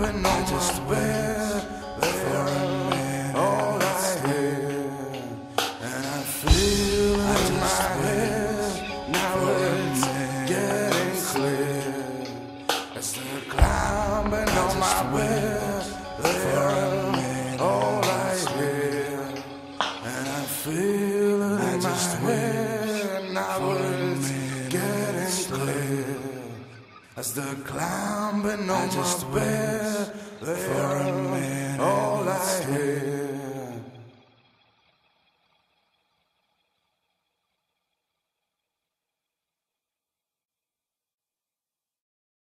but no I just wear that for a minute all I hear and I feel I in my head now it's getting clear. It's the climb but no my way wish as the climbing on I just my bed for a minute. All I hear.